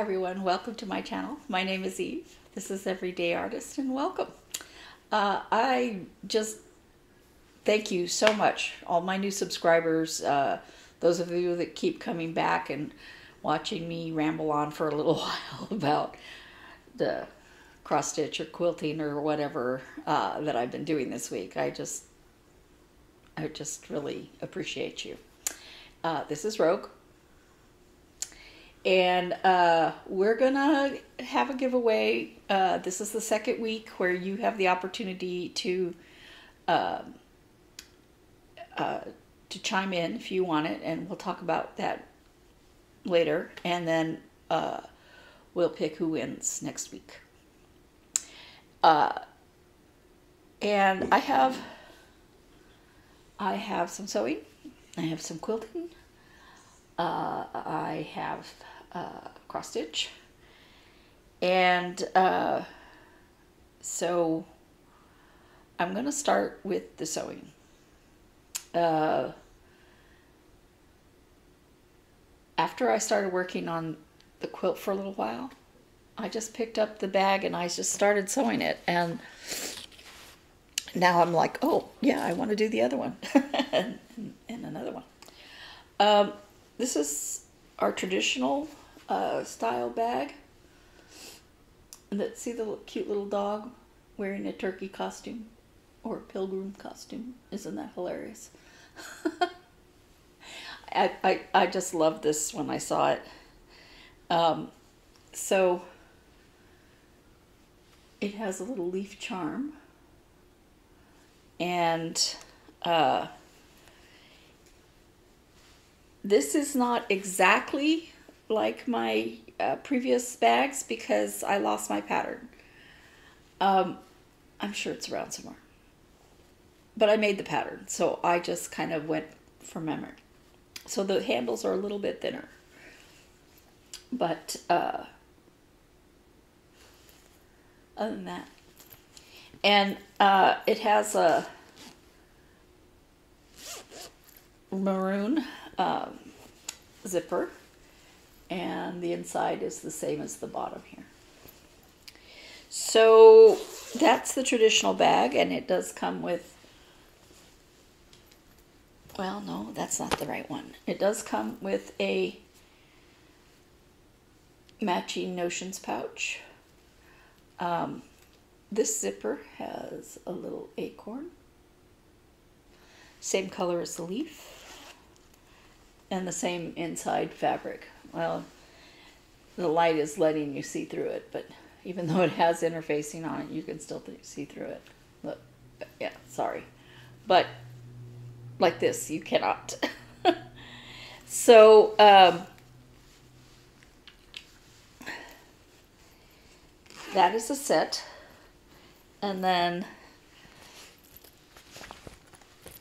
Everyone, welcome to my channel. My name is Eve. This is Everyday Artist and welcome. Uh, I just thank you so much, all my new subscribers, uh, those of you that keep coming back and watching me ramble on for a little while about the cross stitch or quilting or whatever uh, that I've been doing this week. I just, I just really appreciate you. Uh, this is Rogue and uh, we're gonna have a giveaway. Uh, this is the second week where you have the opportunity to uh, uh, to chime in if you want it, and we'll talk about that later. And then uh, we'll pick who wins next week. Uh, and I have I have some sewing. I have some quilting. Uh, I have uh, cross stitch. And uh, so I'm going to start with the sewing. Uh, after I started working on the quilt for a little while, I just picked up the bag and I just started sewing it. And now I'm like, oh, yeah, I want to do the other one and, and, another one. Um, this is our traditional uh, style bag. And that, see the cute little dog wearing a turkey costume or a pilgrim costume? Isn't that hilarious? I, I, I just love this when I saw it. Um, so it has a little leaf charm and uh, this is not exactly like my uh, previous bags because I lost my pattern. Um, I'm sure it's around somewhere. But I made the pattern, so I just kind of went from memory. So the handles are a little bit thinner. But uh, other than that, and uh, it has a maroon um, zipper and the inside is the same as the bottom here. So that's the traditional bag and it does come with well no that's not the right one. It does come with a matching notions pouch. Um, this zipper has a little acorn. Same color as the leaf and the same inside fabric well, the light is letting you see through it, but even though it has interfacing on it, you can still see through it. Look, yeah, sorry. But like this, you cannot. so, um, that is a set. And then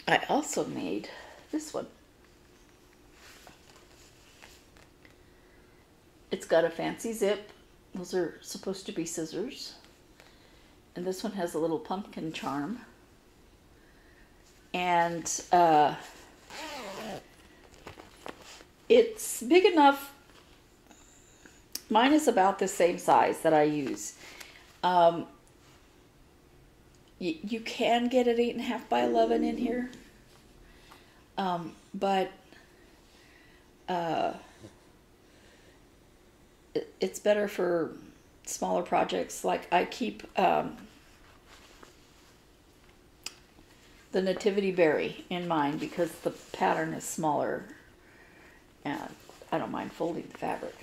I also made this one. It's got a fancy zip. Those are supposed to be scissors. And this one has a little pumpkin charm. And uh, it's big enough. Mine is about the same size that I use. Um, you, can get it 8.5 by 11 in here. Um, but uh, it's better for smaller projects. Like I keep um, the nativity berry in mind because the pattern is smaller and I don't mind folding the fabric.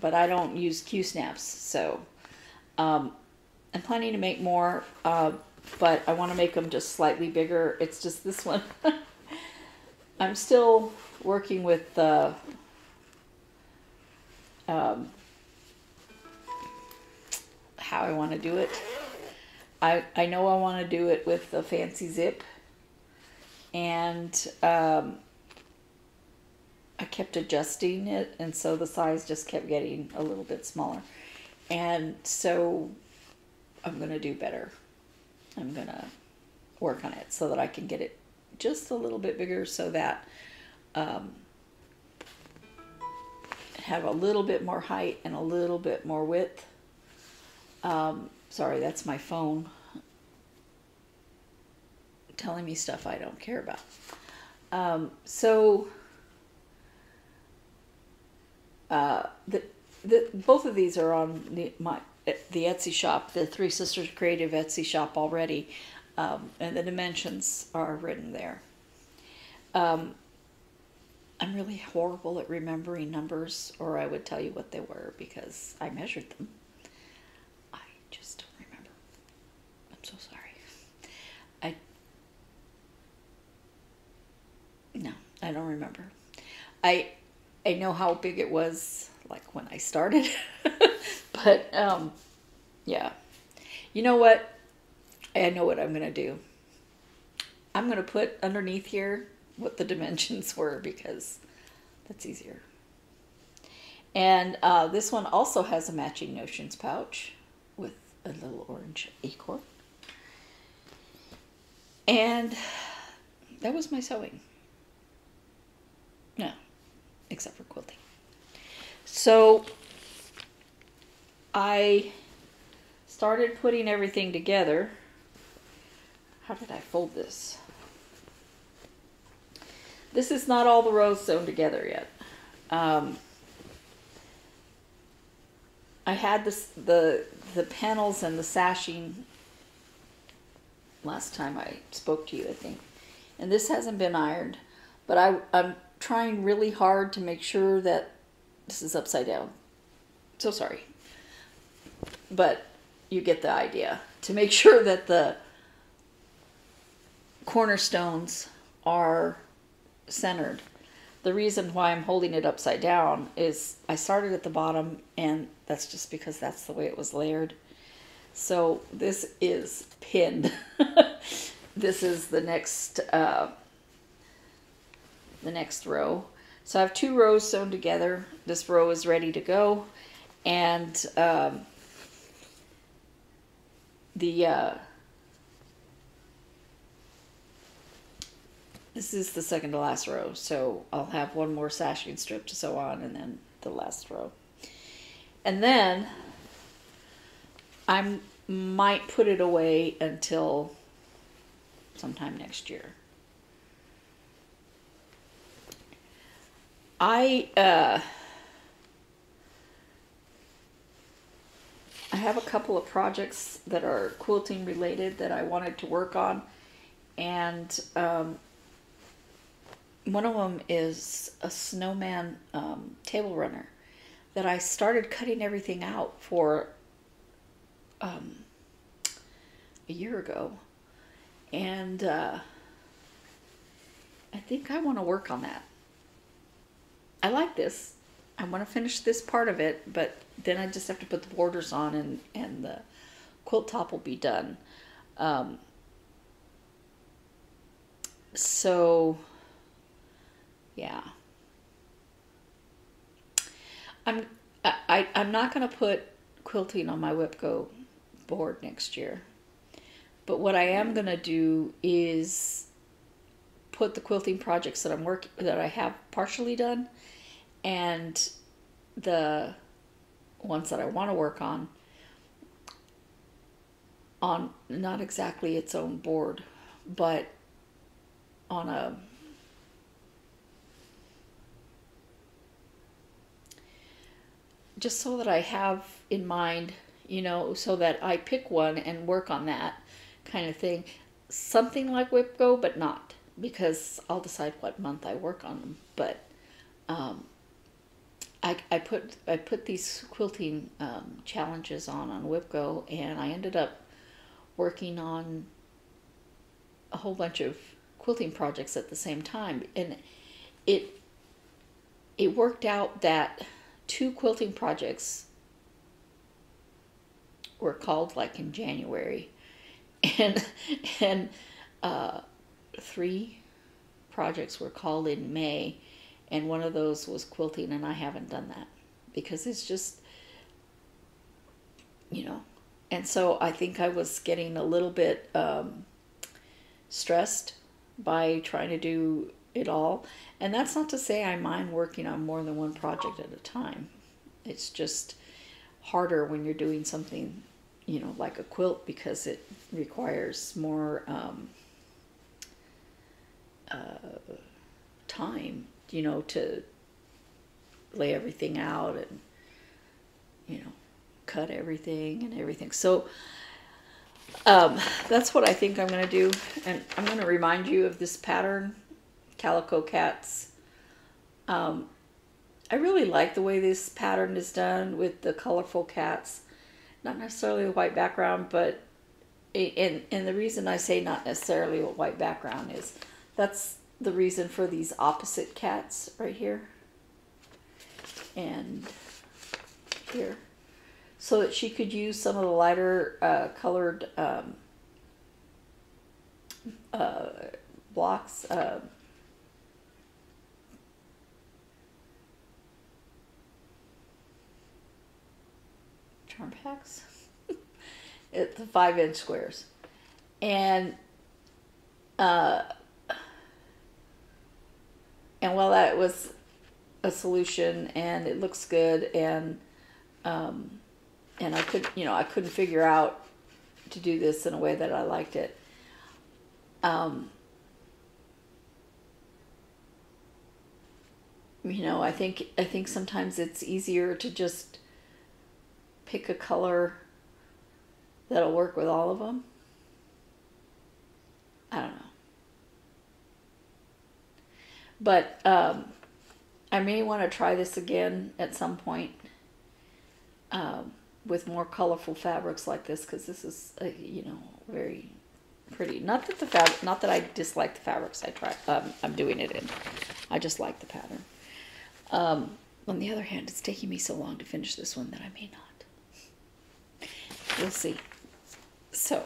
But I don't use Q-snaps, so um, I'm planning to make more, uh, but I want to make them just slightly bigger. It's just this one. I'm still working with uh, um, how I want to do it. I, I know I want to do it with the fancy zip and um, I kept adjusting it and so the size just kept getting a little bit smaller and so I'm going to do better. I'm going to work on it so that I can get it just a little bit bigger so that um, have a little bit more height and a little bit more width. Um, sorry, that's my phone telling me stuff I don't care about. Um, so uh, the, the both of these are on the, my the Etsy shop, the Three Sisters Creative Etsy shop already, um, and the dimensions are written there. Um, I'm really horrible at remembering numbers, or I would tell you what they were because I measured them. Just don't remember. I'm so sorry. I no, I don't remember. I I know how big it was like when I started, but um, yeah. You know what? I know what I'm gonna do. I'm gonna put underneath here what the dimensions were because that's easier. And uh, this one also has a matching notions pouch a little orange acorn. And that was my sewing. No, except for quilting. So I started putting everything together. How did I fold this? This is not all the rows sewn together yet. Um, I had this the the panels and the sashing last time I spoke to you, I think, and this hasn't been ironed, but I I'm trying really hard to make sure that this is upside down. So sorry, but you get the idea. To make sure that the cornerstones are centered. The reason why I'm holding it upside down is I started at the bottom and that's just because that's the way it was layered. So this is pinned. this is the next uh, the next row. So I have two rows sewn together. This row is ready to go. And um, the uh, This is the second to last row, so I'll have one more sashing strip to sew on and then the last row. And then I might put it away until sometime next year. I uh, I have a couple of projects that are quilting related that I wanted to work on, and um, one of them is a snowman um, table runner that I started cutting everything out for um, a year ago. And uh, I think I want to work on that. I like this. I want to finish this part of it, but then I just have to put the borders on and, and the quilt top will be done. Um, so yeah. I'm I, I'm not going to put quilting on my WIPGO board next year. But what I am going to do is put the quilting projects that I'm working that I have partially done and the ones that I want to work on on not exactly its own board, but on a just so that I have in mind, you know, so that I pick one and work on that kind of thing. Something like WIPGO, but not because I'll decide what month I work on them. But um, I, I put I put these quilting um, challenges on on WIPGO, and I ended up working on a whole bunch of quilting projects at the same time, and it it worked out that two quilting projects were called like in January, and and uh, three projects were called in May, and one of those was quilting, and I haven't done that because it's just you know, and so I think I was getting a little bit um, stressed by trying to do it all. And that's not to say I mind working on more than one project at a time. It's just harder when you're doing something, you know, like a quilt because it requires more um, uh, time, you know, to lay everything out and, you know, cut everything and everything. So um, that's what I think I'm going to do. And I'm going to remind you of this pattern, Calico Cats. Um, I really like the way this pattern is done with the colorful cats. Not necessarily a white background, but and, and the reason I say not necessarily a white background is that's the reason for these opposite cats right here and here so that she could use some of the lighter uh, colored um, uh, blocks. Uh, charm packs. it's the five inch squares. And uh, and while that was a solution and it looks good and um, and I could, you know, I couldn't figure out to do this in a way that I liked it. Um, you know, I think I think sometimes it's easier to just pick a color that'll work with all of them. I don't know. But um, I may want to try this again at some point. Um, with more colorful fabrics like this because this is uh, you know very pretty not that the fabric not that i dislike the fabrics i try um, i'm doing it in i just like the pattern um, on the other hand it's taking me so long to finish this one that i may not we'll see so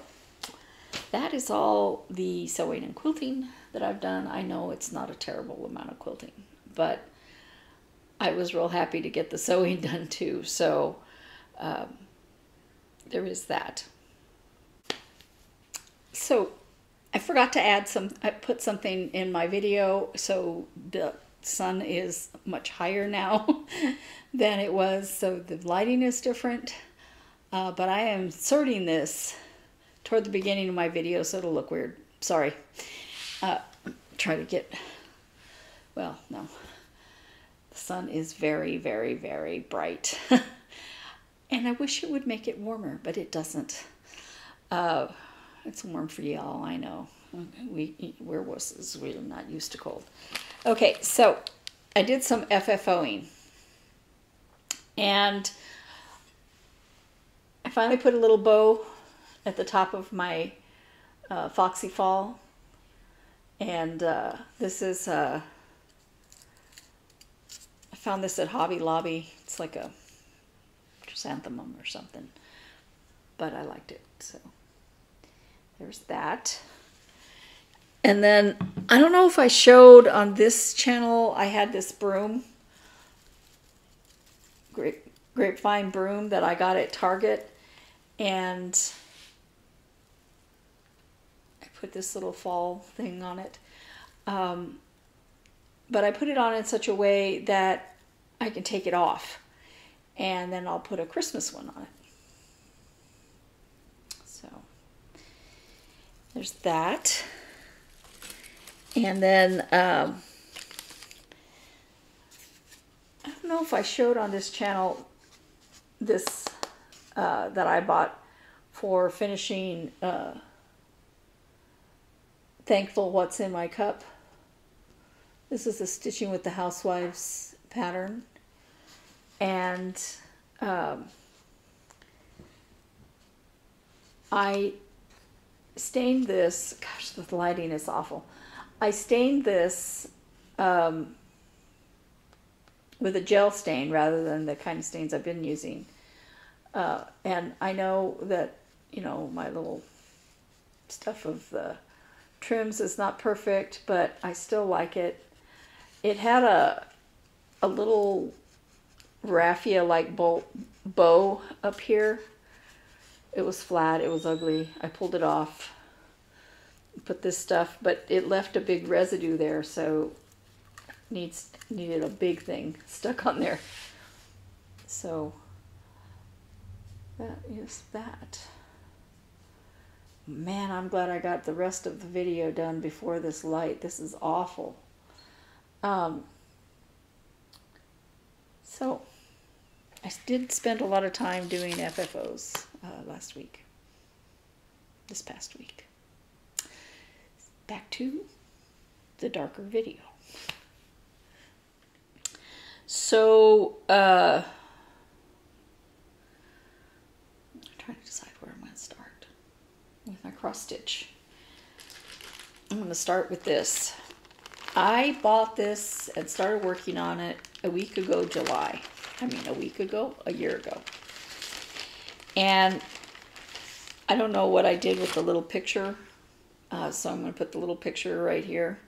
that is all the sewing and quilting that i've done i know it's not a terrible amount of quilting but i was real happy to get the sewing done too so um, there is that. So I forgot to add some, I put something in my video. So the sun is much higher now than it was. So the lighting is different. Uh, but I am inserting this toward the beginning of my video, so it'll look weird. Sorry. Uh, try to get, well, no. The sun is very, very, very bright. And I wish it would make it warmer, but it doesn't. Uh, it's warm for y'all, I know. We we're wusses. We're not used to cold. Okay, so I did some FFOing. And finally put a little bow at the top of my uh, Foxy Fall. And uh, this is, uh, I found this at Hobby Lobby. It's like a chrysanthemum or something. But I liked it, so there's that. And then I don't know if I showed on this channel, I had this broom, grape, grapevine broom that I got at Target. And I put this little fall thing on it. Um, but I put it on in such a way that I can take it off and then I'll put a Christmas one on it. So there's that. And then um, I don't know if I showed on this channel this uh, that I bought for finishing uh, Thankful What's in My Cup. This is a Stitching with the Housewives pattern and um, I stained this. Gosh, the lighting is awful. I stained this um, with a gel stain rather than the kind of stains I've been using. Uh, and I know that, you know, my little stuff of the trims is not perfect, but I still like it. It had a, a little raffia like bow, bow up here. It was flat, it was ugly. I pulled it off. put this stuff, but it left a big residue there, so needs needed a big thing stuck on there. So that is that. Man, I'm glad I got the rest of the video done before this light. This is awful. Um, so, I did spend a lot of time doing FFOs uh, last week, this past week. Back to the darker video. So, uh, I'm trying to decide where I'm going to start with my cross stitch. I'm going to start with this. I bought this and started working on it a week ago, July. I mean, a week ago, a year ago. And I don't know what I did with the little picture, uh, so I'm going to put the little picture right here.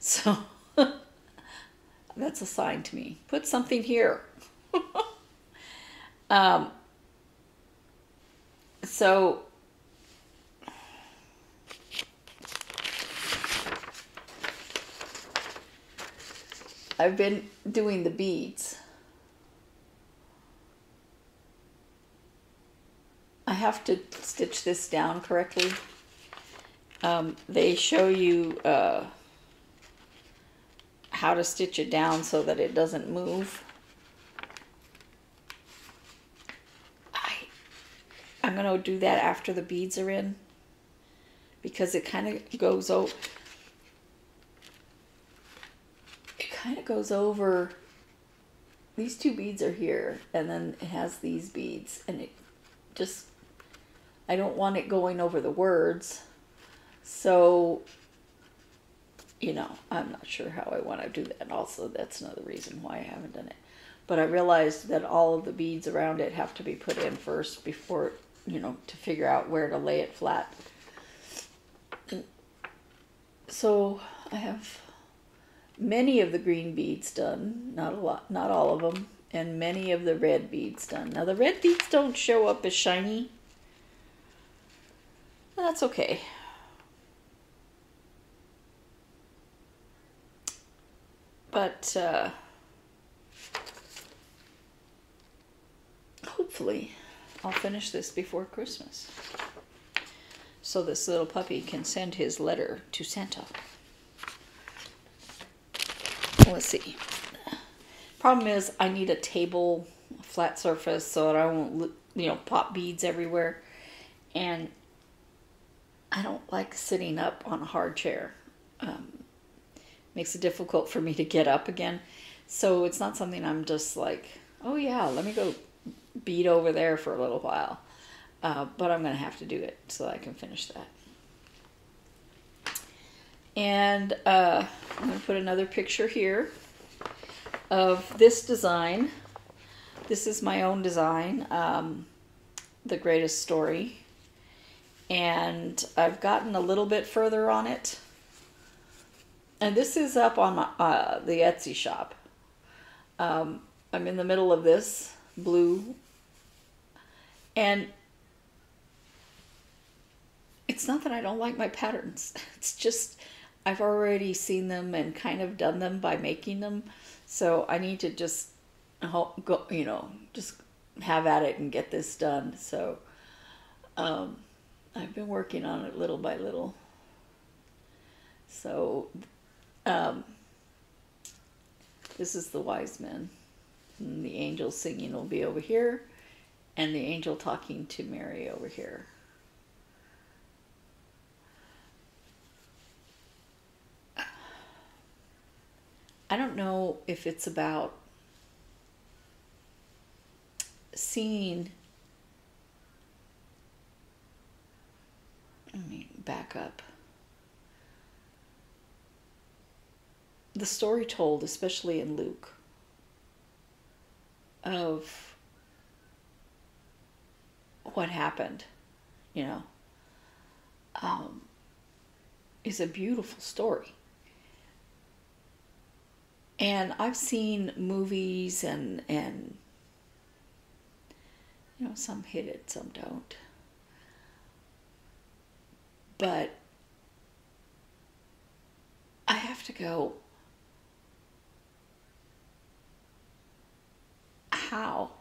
So that's a sign to me. Put something here. um, so I've been doing the beads. I have to stitch this down correctly. Um, they show you uh, how to stitch it down so that it doesn't move. I, I'm going to do that after the beads are in because it kind of goes over kind of goes over these two beads are here and then it has these beads and it just I don't want it going over the words. So you know I'm not sure how I want to do that also that's another reason why I haven't done it. But I realized that all of the beads around it have to be put in first before you know to figure out where to lay it flat so I have many of the green beads done, not a lot, not all of them, and many of the red beads done. Now the red beads don't show up as shiny. That's okay. But uh, hopefully I'll finish this before Christmas. So this little puppy can send his letter to Santa let's see. Problem is, I need a table, flat surface, so that I won't, you know, pop beads everywhere. And I don't like sitting up on a hard chair. Um, makes it difficult for me to get up again. So it's not something I'm just like, oh yeah, let me go bead over there for a little while. Uh, but I'm going to have to do it so I can finish that. And uh, I'm going to put another picture here of this design. This is my own design, um, The Greatest Story. And I've gotten a little bit further on it. And this is up on my, uh, the Etsy shop. Um, I'm in the middle of this blue. And it's not that I don't like my patterns. It's just I've already seen them and kind of done them by making them. So I need to just go, you know, just have at it and get this done. So um, I've been working on it little by little. So um, this is the wise men. And the angel singing will be over here, and the angel talking to Mary over here. I don't know if it's about seeing. Let me back up. The story told, especially in Luke, of what happened, you know, um, is a beautiful story. And I've seen movies and and you know some hit it, some don't. But I have to go, how?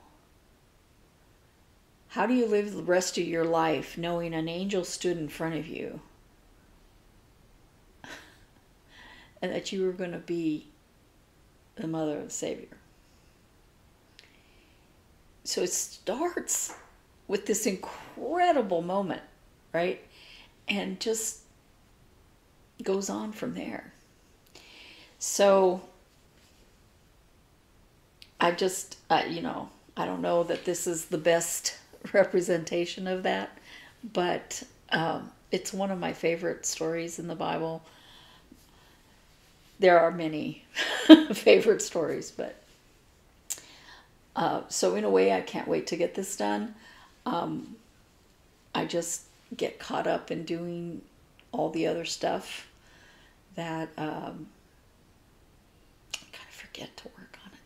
How do you live the rest of your life knowing an angel stood in front of you and that you were going to be the mother of the Savior? So it starts with this incredible moment, right? And just goes on from there. So I just, uh, you know, I don't know that this is the best representation of that, but um, it's one of my favorite stories in the Bible. There are many favorite stories, but uh, so in a way, I can't wait to get this done. Um, I just get caught up in doing all the other stuff that um, I kind of forget to work on it.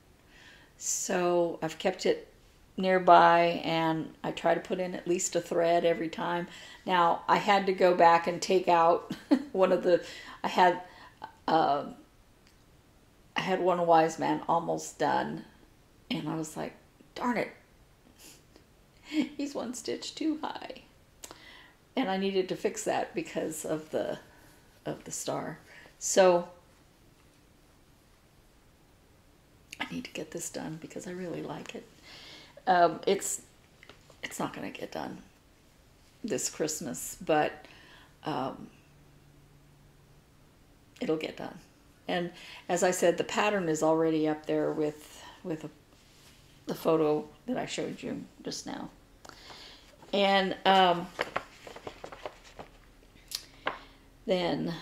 So I've kept it nearby and I try to put in at least a thread every time. Now I had to go back and take out one of the I had uh, I had one wise man almost done and I was like, darn it. He's one stitch too high. And I needed to fix that because of the of the star. So I need to get this done because I really like it. Um, it's it's not going to get done this Christmas, but um, it'll get done. And as I said, the pattern is already up there with with a, the photo that I showed you just now. And um, then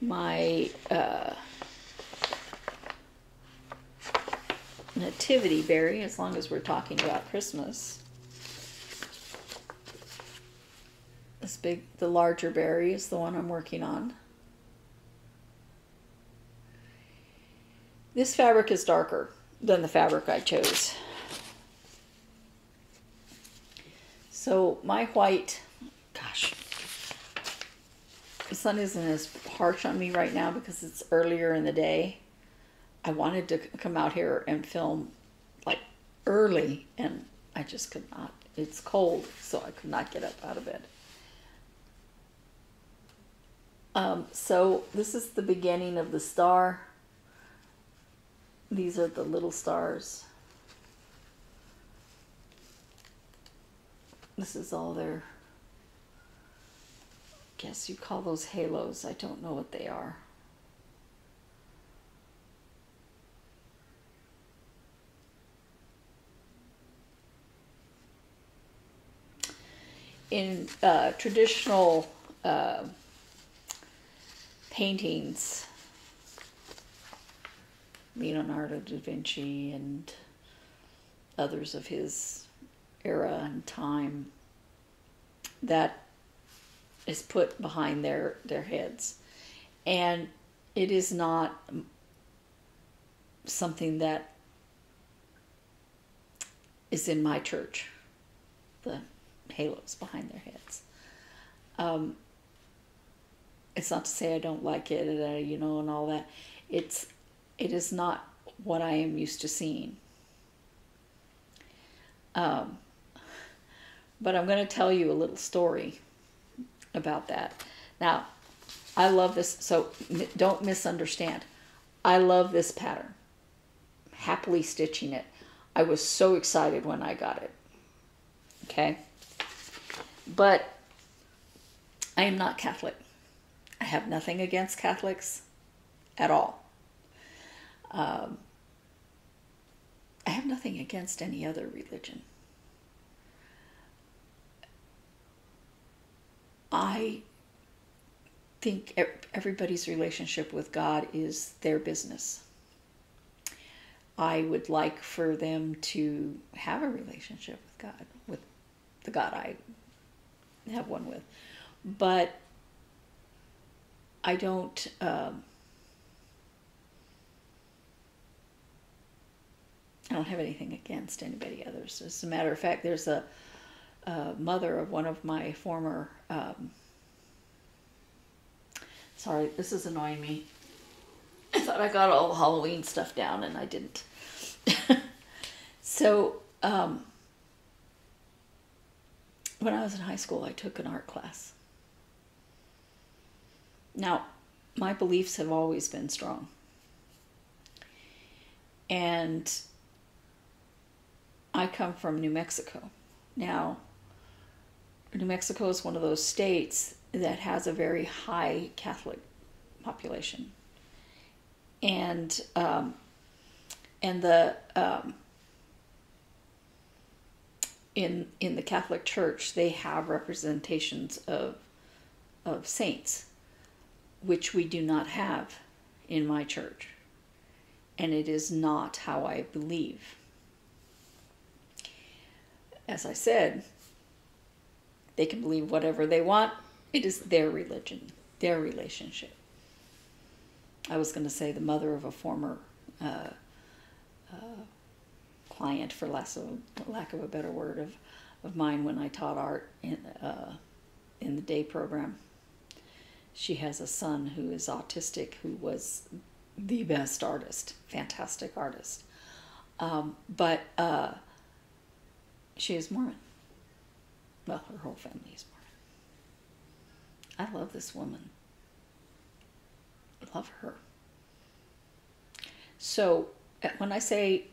my uh, nativity berry, as long as we're talking about Christmas. This big, the larger berry is the one I'm working on. This fabric is darker than the fabric I chose. So my white, gosh, the sun isn't as harsh on me right now because it's earlier in the day. I wanted to come out here and film like early and I just could not. It's cold, so I could not get up out of bed. Um, so this is the beginning of the star. These are the little stars. This is all their guess you call those halos. I don't know what they are. In uh, traditional uh, paintings, Leonardo da Vinci and others of his era and time, that is put behind their their heads. And it is not something that is in my church the halos behind their heads um, it's not to say i don't like it uh, you know and all that it's it is not what i am used to seeing um, but i'm going to tell you a little story about that. Now, I love this, so don't misunderstand. I love this pattern. Happily stitching it. I was so excited when I got it. Okay? But I am not Catholic. I have nothing against Catholics at all. Um, I have nothing against any other religion. I think everybody's relationship with God is their business. I would like for them to have a relationship with God, with the God I have one with. But I don't. Um, I don't have anything against anybody others. As a matter of fact, there's a uh, mother of one of my former um, Sorry, this is annoying me. I thought I got all the Halloween stuff down and I didn't. so, um, when I was in high school, I took an art class. Now, my beliefs have always been strong. And I come from New Mexico. Now, New Mexico is one of those states that has a very high Catholic population, and um, and the um, in in the Catholic Church they have representations of of saints, which we do not have in my church, and it is not how I believe. As I said, they can believe whatever they want. It is their religion, their relationship. I was going to say the mother of a former uh, uh, client, for less of, lack of a better word, of, of mine when I taught art in, uh, in the day program. She has a son who is autistic, who was the best artist, fantastic artist. Um, but uh, she is Mormon. Well, her whole family is Mormon. I love this woman. I love her. So uh, when I say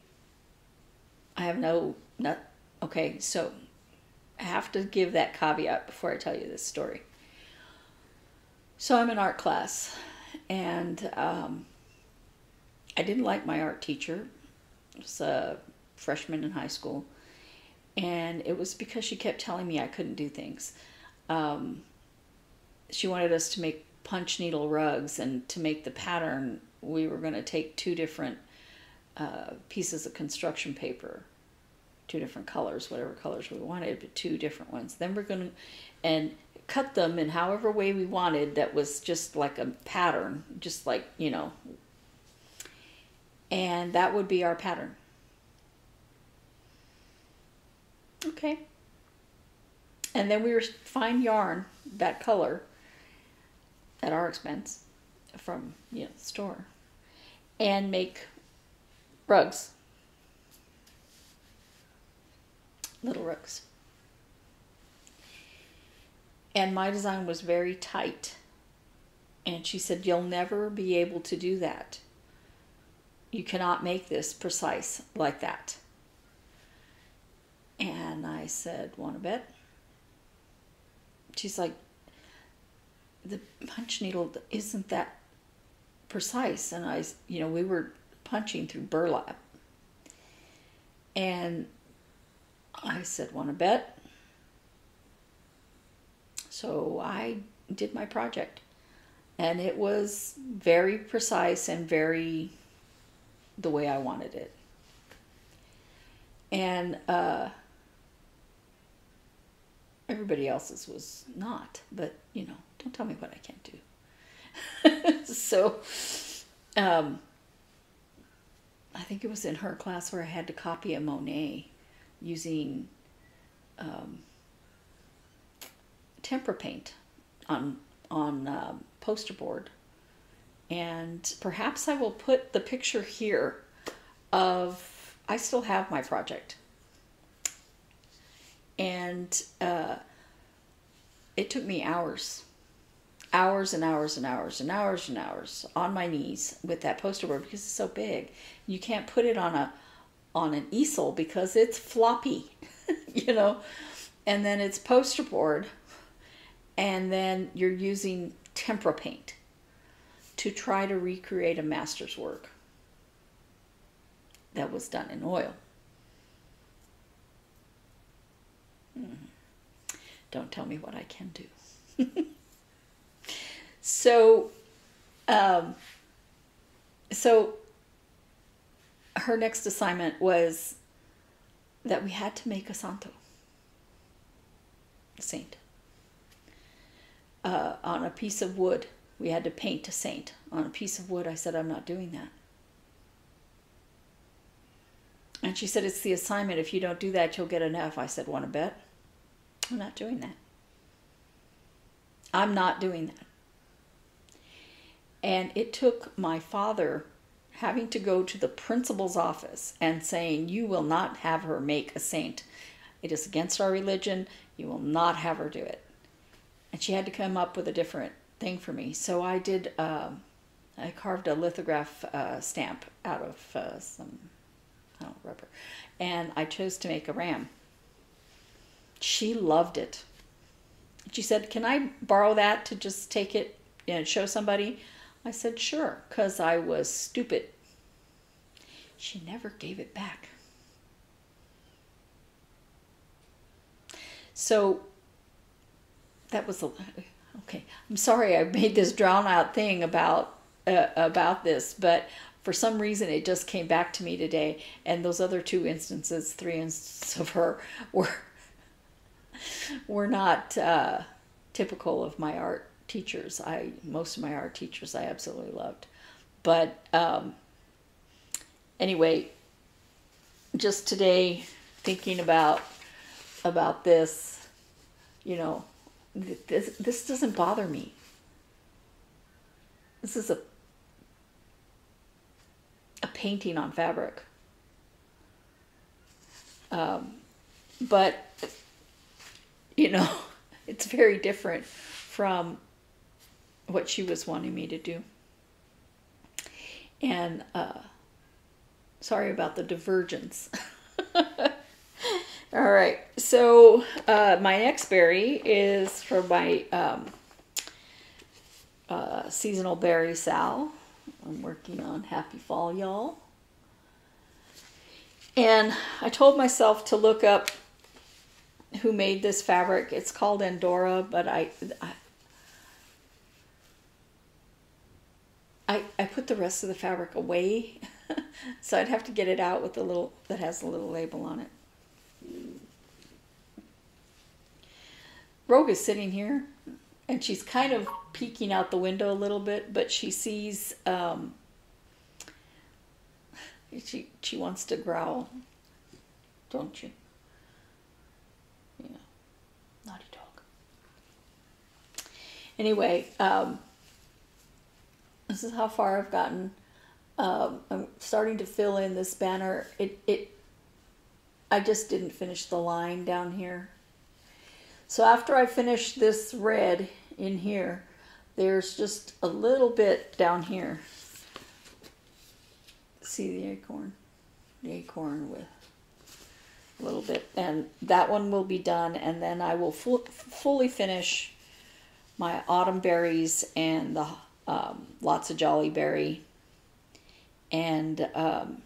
I have no, not, okay, so I have to give that caveat before I tell you this story. So I'm in art class, and um, I didn't like my art teacher. It was a freshman in high school and it was because she kept telling me I couldn't do things. Um, she wanted us to make punch needle rugs, and to make the pattern, we were going to take two different uh, pieces of construction paper, two different colors, whatever colors we wanted, but two different ones. Then we're going to, and cut them in however way we wanted that was just like a pattern, just like, you know, and that would be our pattern. Okay. And then we were find yarn that color at our expense from you know the store and make rugs. Little rugs. And my design was very tight. And she said, You'll never be able to do that. You cannot make this precise like that. And I said, Want to bet? She's like, The punch needle isn't that precise. And I, you know, we were punching through burlap. And I said, Want to bet? So I did my project. And it was very precise and very the way I wanted it. And uh, everybody else's was not. But, you know, don't tell me what I can't do. so, um, I think it was in her class where I had to copy a Monet using um, tempera paint on on um, poster board, and perhaps I will put the picture here of. I still have my project and uh, it took me hours hours and hours and hours and hours and hours on my knees with that poster board because it's so big you can't put it on a on an easel because it's floppy you know and then it's poster board and then you're using tempera paint to try to recreate a master's work that was done in oil Mm-hmm. Don't tell me what I can do. so, um, so her next assignment was that we had to make a santo, a saint, uh, on a piece of wood. We had to paint a saint on a piece of wood. I said, I'm not doing that. And she said, It's the assignment. If you don't do that, you'll get an F. I said, Want to bet? I'm not doing that. I'm not doing that. And it took my father having to go to the principal's office and saying, You will not have her make a saint. It is against our religion. You will not have her do it. And she had to come up with a different thing for me. So I did, um, I carved a lithograph uh, stamp out of uh, some, I don't know, rubber. And I chose to make a ram. She loved it. She said, Can I borrow that to just take it and show somebody? I said, Sure, because I was stupid. She never gave it back. So that was a okay. I'm sorry I made this drawn out thing about uh, about this, but for some reason it just came back to me today. And those other two instances, three instances of her, were were not uh, typical of my art teachers. I most of my art teachers I absolutely loved, but um, anyway, just today thinking about about this, you know, this this doesn't bother me. This is a a painting on fabric. Um, but you know, it's very different from what she was wanting me to do. And uh, sorry about the divergence. All right, so uh, my next berry is for my um, uh, seasonal berry sal. I'm working on Happy Fall, y'all. And I told myself to look up who made this fabric. It's called Andorra, but I, I, I put the rest of the fabric away, so I'd have to get it out with the little that has a little label on it. Rogue is sitting here, and she's kind of peeking out the window a little bit, but she sees. Um, she she wants to growl, don't you? Yeah, naughty dog. Anyway, um, this is how far I've gotten. Um, I'm starting to fill in this banner. It it. I just didn't finish the line down here. So after I finish this red in here, there's just a little bit down here. See the acorn? The acorn with a little bit. And that one will be done. And then I will fu fully finish my autumn berries and the um, lots of jolly berry. And um,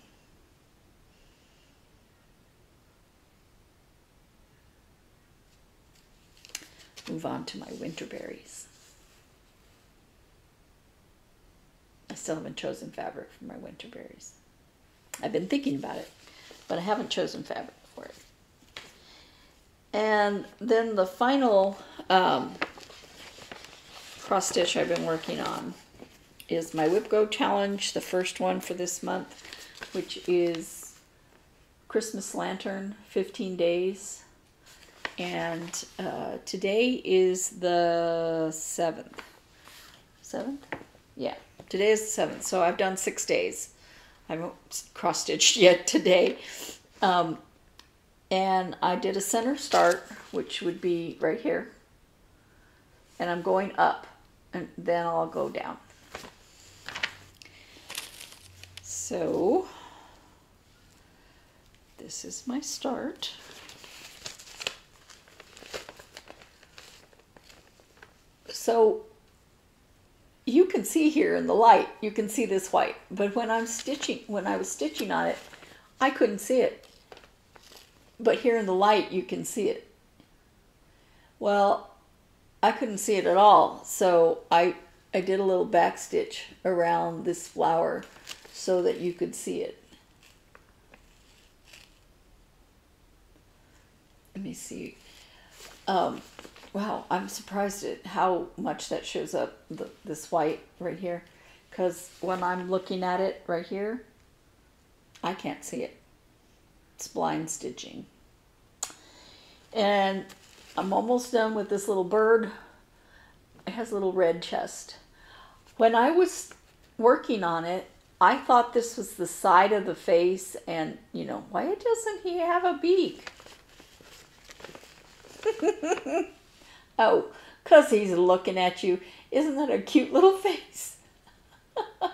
move on to my winter berries. I still haven't chosen fabric for my winter berries. I've been thinking about it, but I haven't chosen fabric for it. And then the final um, cross stitch I've been working on is my WIPGO Challenge, the first one for this month, which is Christmas Lantern, 15 days and uh, today is the 7th. 7th? Yeah, today is the 7th. So I've done six days. I haven't cross stitched yet today. Um, and I did a center start, which would be right here. And I'm going up, and then I'll go down. So, this is my start. So you can see here in the light, you can see this white. But when I'm stitching, when I was stitching on it, I couldn't see it. But here in the light, you can see it. Well, I couldn't see it at all. So I, I did a little back stitch around this flower so that you could see it. Let me see. Um, Wow, I'm surprised at how much that shows up, the, this white right here. Because when I'm looking at it right here, I can't see it. It's blind stitching. And I'm almost done with this little bird. It has a little red chest. when I was working on it, I thought this was the side of the face, and you know, why doesn't he have a beak? oh, because he's looking at you. Isn't that a cute little face?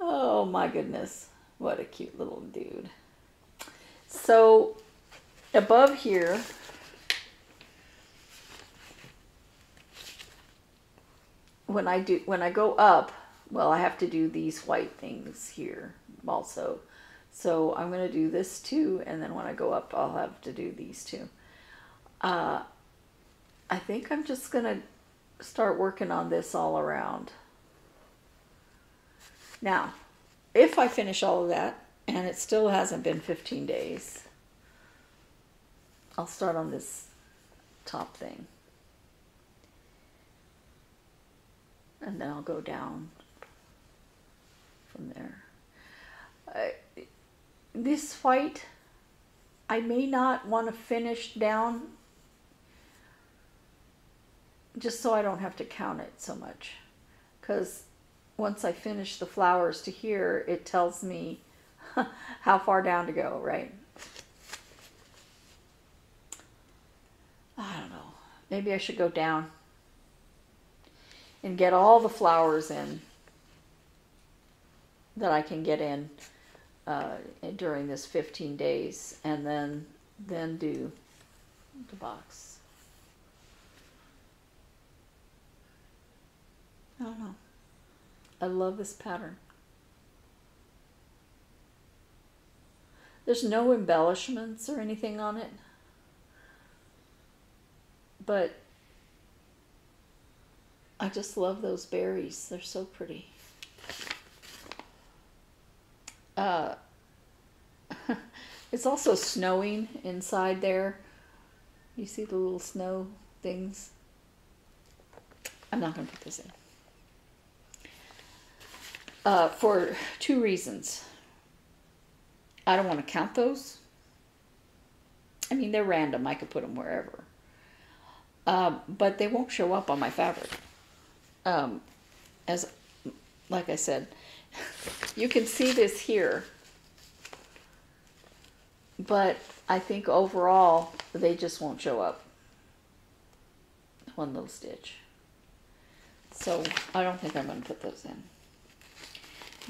oh my goodness. What a cute little dude. So, above here, when I do when I go up, well, I have to do these white things here also. So I'm going to do this too, and then when I go up, I'll have to do these two. Uh, I think I'm just going to start working on this all around. Now, if I finish all of that, and it still hasn't been 15 days, I'll start on this top thing. And then I'll go down from there. Uh, this white, I may not want to finish down just so I don't have to count it so much. Because once I finish the flowers to here, it tells me how far down to go, right? I don't know. Maybe I should go down and get all the flowers in that I can get in uh, during this 15 days and then then do the box. I don't know. I love this pattern. There's no embellishments or anything on it. But I just love those berries. They're so pretty. Uh, it's also snowing inside there. You see the little snow things? I'm not going to put this in. Uh, for two reasons. I don't want to count those. I mean, they're random. I could put them wherever. Um, but they won't show up on my fabric. Um, as, like I said, you can see this here. But I think overall, they just won't show up. One little stitch. So I don't think I'm going to put those in.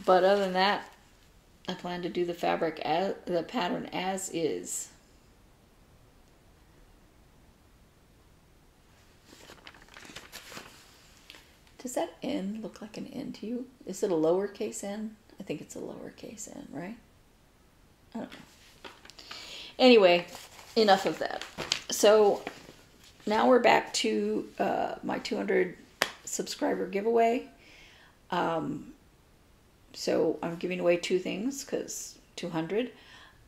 But other than that, I plan to do the fabric as the pattern as is. Does that N look like an N to you? Is it a lowercase n? I think it's a lowercase n, right? I don't know. Anyway, enough of that. So now we're back to uh, my 200 subscriber giveaway. Um, so I'm giving away two things because 200.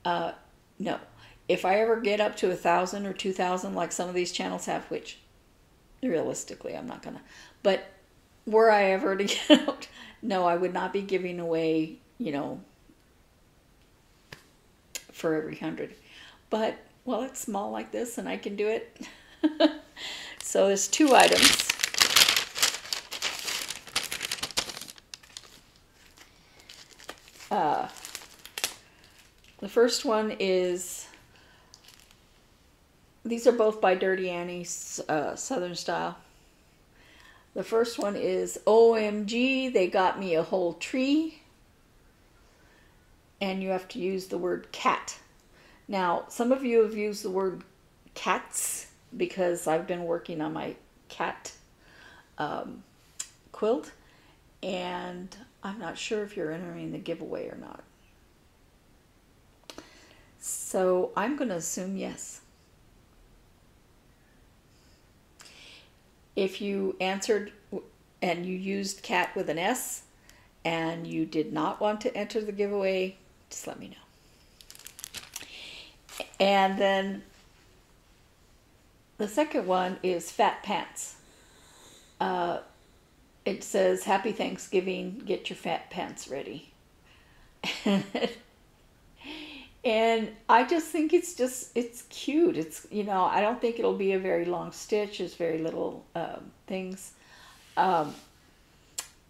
Uh, no, if I ever get up to a thousand or two thousand, like some of these channels have, which realistically I'm not gonna, but were I ever to get out, no, I would not be giving away, you know, for every hundred. But well, it's small like this, and I can do it. so there's two items. Uh, the first one is, these are both by Dirty Annie's uh, Southern Style. The first one is OMG, they got me a whole tree. And you have to use the word cat. Now, some of you have used the word cats because I've been working on my cat um, quilt. And I'm not sure if you're entering the giveaway or not. So I'm going to assume yes. If you answered and you used cat with an S and you did not want to enter the giveaway, just let me know. And then the second one is fat pants. Uh, it says happy thanksgiving get your fat pants ready and I just think it's just it's cute. It's you know I don't think it'll be a very long stitch. There's very little um, things. Um,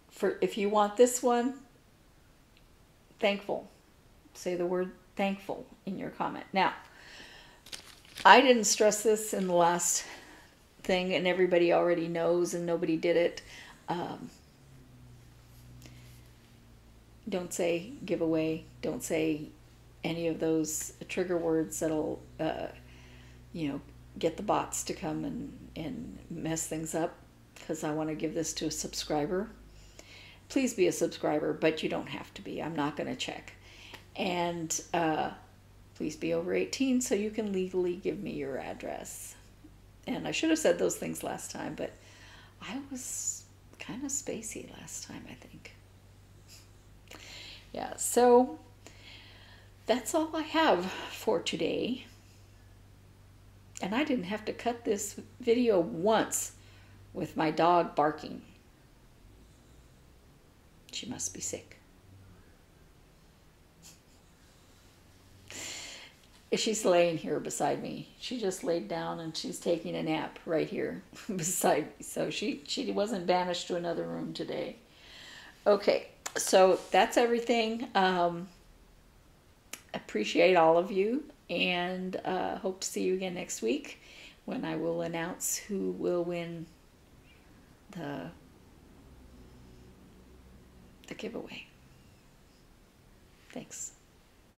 for if you want this one, thankful. Say the word thankful in your comment. Now, I didn't stress this in the last thing, and everybody already knows, and nobody did it. Um, don't say giveaway. Don't say any of those trigger words that'll, uh, you know, get the bots to come and, and mess things up because I want to give this to a subscriber. Please be a subscriber, but you don't have to be. I'm not going to check. And uh, please be over 18 so you can legally give me your address. And I should have said those things last time, but I was kind of spacey last time, I think. Yeah, so that's all I have for today. And I didn't have to cut this video once with my dog barking. She must be sick. She's laying here beside me. She just laid down and she's taking a nap right here beside me. So she, she wasn't banished to another room today. Okay, so that's everything. Um, appreciate all of you and uh, hope to see you again next week when I will announce who will win the the giveaway. Thanks.